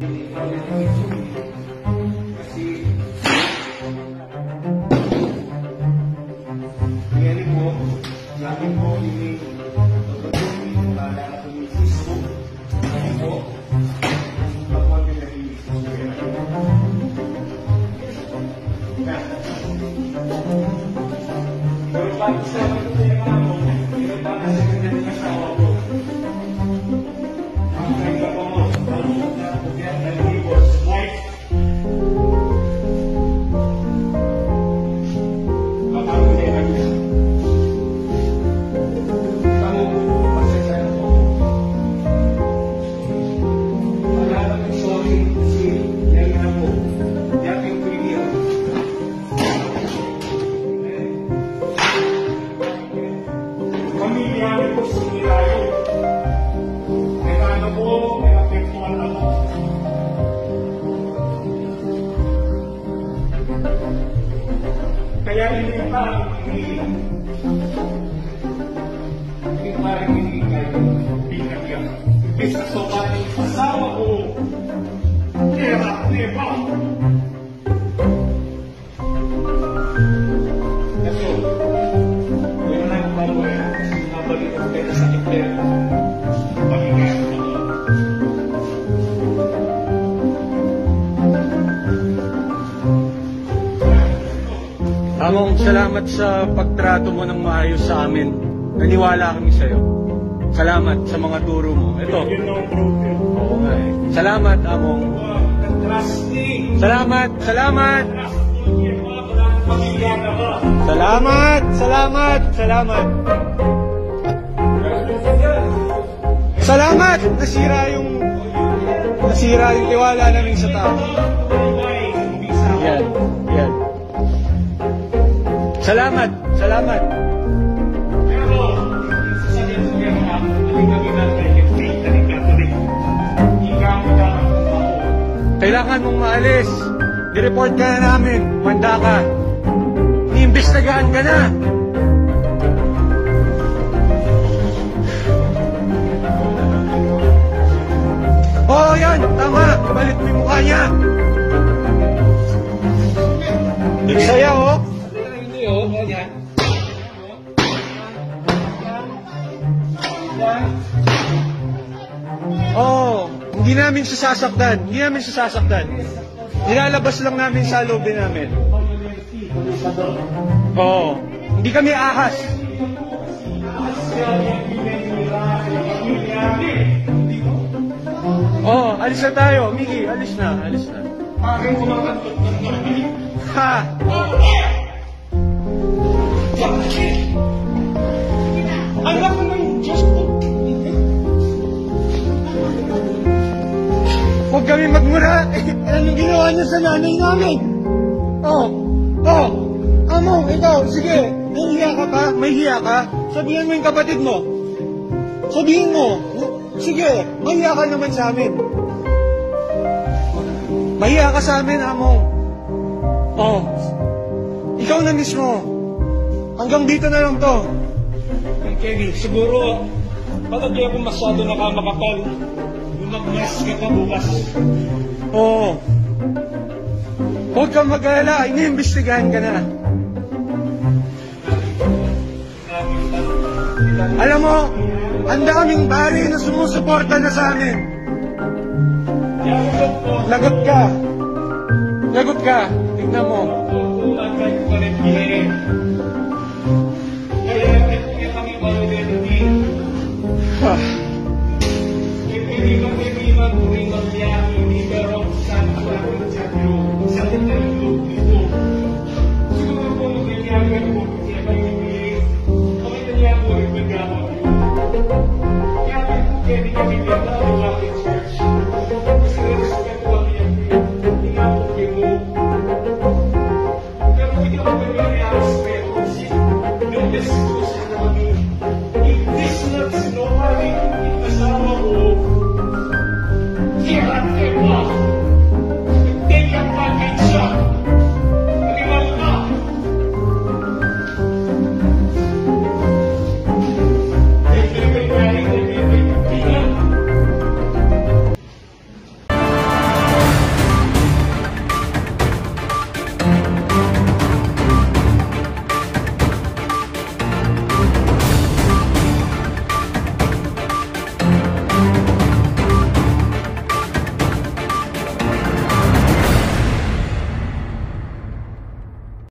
Thank you. ini Kaya hindi pa hindi hindi pa rin Among salamat sa pagtrato mo ng maayos sa amin. Naniwala kami sa iyo. Salamat sa mga turo mo. Ito. Oo nga eh. Salamat, Among. Salamat, salamat. Salamat, salamat, salamat. Salamat! Nasira yung... Nasira yung tiwala namin sa tao. Yan. Salamat, salamat. Pero, sa sabihin sa mga mga hindi kami na na ako. Kailangan mong maalis. Di-report ka na namin. Manda ka. Iimbestigahan ka na. Oo. Hindi namin siya sasaktan. Hindi namin sasaktan. Nilalabas lang namin sa lobby namin. Oo. Hindi kami ahas. Oo, alis na tayo. Miki, alis na. Alis na. Ha! Alam magmura. Eh, anong ginawa niya sa nanay namin? Oh, oh, amo, ikaw, sige, nahihiya ka pa? May hiya ka? Sabihin mo yung kapatid mo. Sabihin mo. Sige, mahiya ka naman sa amin. Mahiya ka sa amin, amo. Oh, ikaw na mismo. Hanggang dito na lang to. Kevin, siguro, bakit di ako masyado nakamakapal? Lumagmas ka pa bukas. Oo. Huwag kang mag-alala, iniimbestigahan ka na. Alam mo, ang daming pari na sumusuporta na sa amin. Lagot ka. Lagot ka. Tingnan mo. Kaya, kami maluwerte. se abriu, povo. Ele. E a mãe vez. A minha que eu. Pelo que me olhar, eu espero me. E isso não.